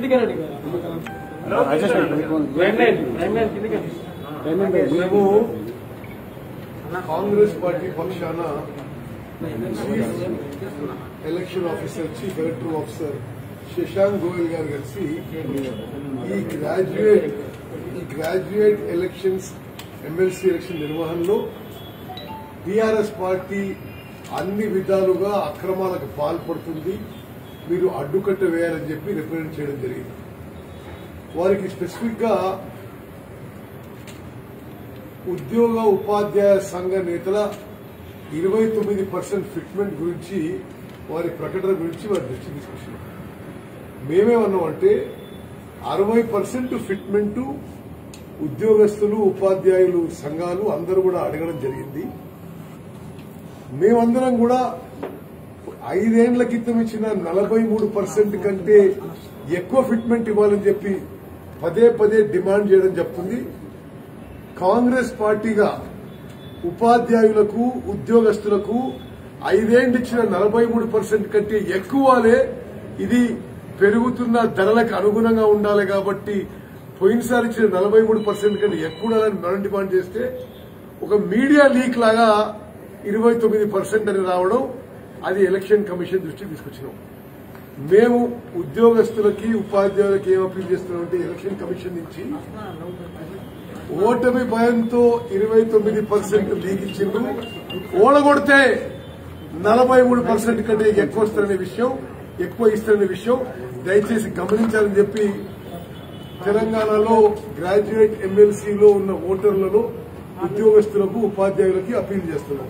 కిందికి మేము కాంగ్రెస్ పార్టీ పక్షాన election officer chief electoral officer Shashank Goyal గారు కలిసి ఈ గ్రాడ్యుయేట్ ఈ గ్రాడ్యుయేట్ ఎలక్షన్స్ ఎమ్మెల్సీ ఎలక్షన్ నిర్వహణలో టీఆర్ఎస్ పార్టీ అన్ని విధాలుగా అక్రమాలకు పాల్పడుతుంది. మీరు అడ్డుకట్ట వేయాలని చెప్పి రికమెండ్ చేయడం జరిగింది. వారికి స్పెసిఫిక్గా ఉద్యోగ ఉపాధ్యాయ సంఘ నేతల ఇరవై తొమ్మిది పర్సెంట్ ఫిట్మెంట్ గురించి వారి ప్రకటన గురించి వారి దృష్టి తీసుకొచ్చారు. మేమేమన్నామంటే అరవై పర్సెంట్ ఫిట్మెంట్ ఉద్యోగస్తులు ఉపాధ్యాయులు సంఘాలు అందరూ కూడా అడగడం జరిగింది. మేమందరం కూడా ఐదేండ్ల క్రితం ఇచ్చిన నలభై మూడు పర్సెంట్ కంటే ఎక్కువ ఫిట్మెంట్ ఇవ్వాలని చెప్పి పదే పదే డిమాండ్ చేయడం చెప్తుంది కాంగ్రెస్ పార్టీగా ఉపాధ్యాయులకు ఉద్యోగస్తులకు ఐదేండ్లు ఇచ్చిన నలభై మూడు పర్సెంట్ కంటే ఎక్కువనే ఇది పెరుగుతున్న ధరలకు అనుగుణంగా ఉండాలి కాబట్టి పోయినసారి ఇచ్చిన నలభై మూడు పర్సెంట్ కంటే ఎక్కువ ఉండాలని మనం డిమాండ్ చేస్తే ఒక మీడియా లీక్ లాగా ఇరవై తొమ్మిది పర్సెంట్ అని రావడం అది ఎలక్షన్ కమిషన్ దృష్టికి తీసుకొచ్చినాం. మేము ఉద్యోగస్తులకి ఉపాధ్యాయులకి ఏం అప్పీల్ చేస్తున్నామంటే ఎలక్షన్ కమిషన్ నుంచి ఓటమి భయంతో ఇరవై తొమ్మిది పర్సెంట్ లీక్ ఇచ్చిండ్రు. ఓడగొడితే నలభై మూడు పర్సెంట్ కంటే ఎక్కువ వస్తారనే విషయం ఎక్కువ ఇస్తారనే విషయం. దయచేసి గమనించాలని చెప్పి తెలంగాణలో గ్రాడ్యుయేట్ ఎమ్మెల్సీలో ఉన్న ఓటర్లలో ఉద్యోగస్తులకు ఉపాధ్యాయులకి అప్పీల్ చేస్తున్నాం.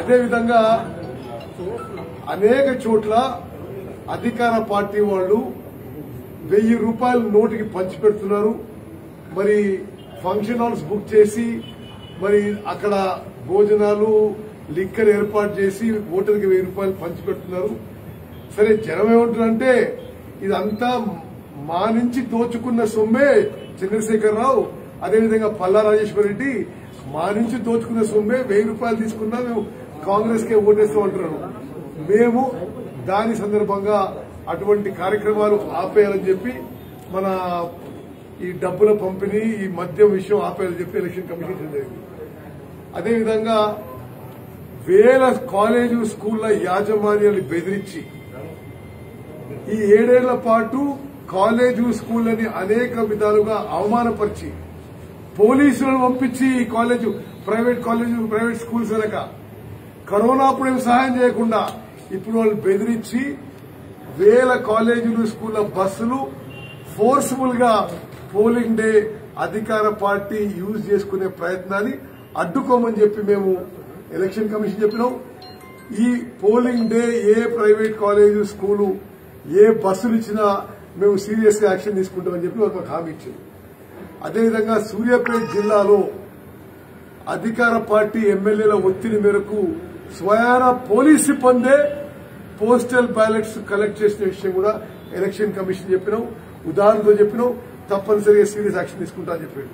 అదేవిధంగా అనేక చోట్ల అధికార పార్టీ వాళ్ళు వెయ్యి రూపాయలు నోటికి పంచిపెడుతున్నారు మరి ఫంక్షన్ హాల్స్ బుక్ చేసి మరి అక్కడ భోజనాలు లిక్కర్ ఏర్పాటు చేసి ఓటర్కి వెయ్యి రూపాయలు పంచిపెడుతున్నారు సరే జనం ఏమంటారంటే ఇదంతా మా నుంచి దోచుకున్న సొమ్మే చంద్రశేఖరరావు అదేవిధంగా పల్లా రాజేశ్వర రెడ్డి మా నుంచి దోచుకున్న సొమ్మే వెయ్యి రూపాయలు తీసుకున్నా మేము. కాంగ్రెస్ కే ఓటేస్తూ అంటున్నారు మేము దాని సందర్భంగా అటువంటి కార్యక్రమాలు ఆపేయాలని చెప్పి మన ఈ డబ్బుల పంపిణీ ఈ మద్యం విషయం ఆపేయాలని చెప్పి ఎలక్షన్ కమిషన్ జరిగింది. అదేవిధంగా వేల కాలేజు స్కూళ్ళ యాజమాన్యాన్ని బెదిరించి ఈ ఏడేళ్ళ పాటు కాలేజు స్కూళ్ళని అనేక విధాలుగా అవమానపరిచి పోలీసులను పంపించి ఈ college private college private schools వెనక కరోనా అప్పుడు సహాయం చేయకుండా ఇప్పుడు వాళ్ళు బెదిరించి వేల కాలేజీలు స్కూళ్ళ బస్సులు ఫోర్స్ఫుల్గా పోలింగ్ డే అధికార పార్టీ యూజ్ చేసుకునే ప్రయత్నాన్ని అడ్డుకోమని చెప్పి మేము ఎలక్షన్ కమిషన్ చెప్పినాం. ఈ పోలింగ్ డే ఏ ప్రైవేట్ కాలేజీ స్కూలు ఏ బస్సులు ఇచ్చినా మేము సీరియస్గా యాక్షన్ తీసుకుంటామని చెప్పి ఒక హామీ ఇచ్చింది అదేవిధంగా సూర్యాపేట జిల్లాలో అధికార పార్టీ ఎమ్మెల్యేల ఒత్తిడి మేరకు స్వయాన పోలీస్ సిబ్బందే పోస్టల్ బ్యాలెట్స్ కలెక్ట్ చేసిన విషయం కూడా ఎలక్షన్ కమిషన్ చెప్పినాం ఉదాహరణతో చెప్పినాం తప్పనిసరిగా సీరియస్ యాక్షన్ తీసుకుంటా అని చెప్పాడు.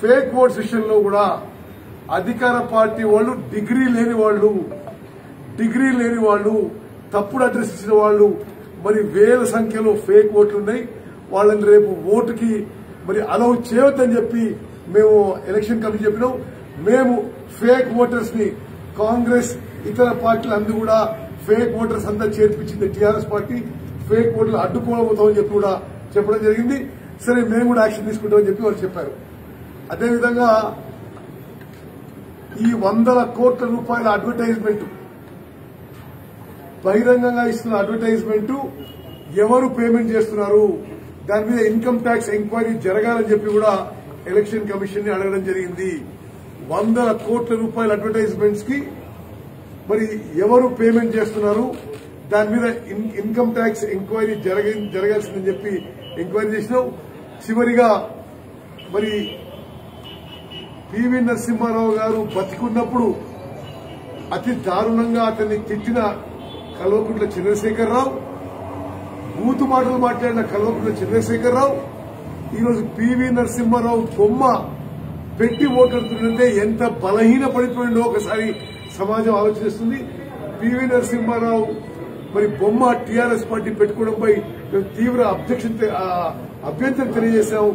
ఫేక్ ఓట్స్ విషయంలో కూడా అధికార పార్టీ వాళ్ళు డిగ్రీ లేని వాళ్ళు డిగ్రీ లేని వాళ్ళు తప్పుడు అడ్రస్ ఇచ్చిన వాళ్ళు మరి వేల సంఖ్యలో ఫేక్ ఓట్లు ఉన్నాయి వాళ్ళని రేపు ఓటుకి మరి అలౌ చేయొద్దని చెప్పి మేము ఎలక్షన్ కమిషన్ చెప్పినాం. మేము ఫేక్ ఓటర్స్ని కాంగ్రెస్ ఇతర పార్టీలు అందు కూడా ఫేక్ ఓటర్స్ అంతా చేర్పించింది టీఆర్ఎస్ పార్టీ. ఫేక్ ఓటర్లు అడ్డుకోబోతామని చెప్పి కూడా చెప్పడం జరిగింది. సరే మేము కూడా యాక్షన్ తీసుకుంటామని చెప్పి వాళ్ళు చెప్పారు. అదేవిధంగా ఈ వందల కోట్ల రూపాయల అడ్వర్టైజ్మెంట్ బహిరంగంగా ఇస్తున్న అడ్వర్టైజ్మెంట్ ఎవరు పేమెంట్ చేస్తున్నారు? దాని మీద ఇన్కమ్ ట్యాక్స్ ఎంక్వైరీ జరగాలని చెప్పి కూడా ఎలక్షన్ కమిషన్ని అడగడం జరిగింది. వందల కోట్ల రూపాయల అడ్వర్టైజ్మెంట్స్కి మరి ఎవరు పేమెంట్ చేస్తున్నారు? దాని మీద ఇన్కమ్ ట్యాక్స్ ఎంక్వైరీ జరగ- జరగాల్సిందని చెప్పి ఎంక్వైరీ చేసినాం. చివరిగా మరి పివి నరసింహారావు గారు బతికున్నప్పుడు అతి దారుణంగా అతన్ని తిట్టిన కల్వకుంట్ల చంద్రశేఖరరావు బూతు మాటలు మాట్లాడిన కల్వకుంట్ల చంద్రశేఖరరావు ఈరోజు పివి నరసింహారావు బొమ్మ పెట్టి ఓటెడుతుంటే ఎంత బలహీన పడిపోయిందో ఒకసారి సమాజం ఆలోచిస్తుంది. పివి నరసింహారావు మరి బొమ్మ టీఆర్ఎస్ పార్టీ పెట్టుకోవడంపై మేము తీవ్ర అబ్జెక్షన్ అభ్యంతరం తెలియజేశాం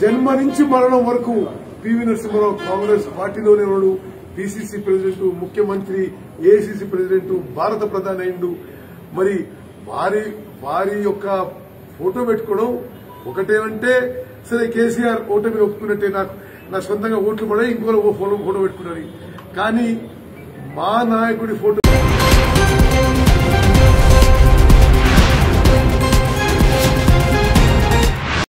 జన్మ నుంచి మరణం వరకు పివి నరసింహారావు కాంగ్రెస్ పార్టీలోనే ఉన్నాడు. పిసిసి ప్రెసిడెంట్ ముఖ్యమంత్రి ఏఐసిసి ప్రెసిడెంట్ భారత ప్రధాని అయిండు మరి వారి వారి యొక్క ఫోటో పెట్టుకోవడం ఒకటేమంటే సరే కేసీఆర్ ఓటమి ఒప్పుకున్నట్టే నాకు నా సొంతంగా ఓట్లు కూడా ఇంకో ఫోటో ఫోటో పెట్టుకున్నది కానీ మా నాయకుడి ఫోటో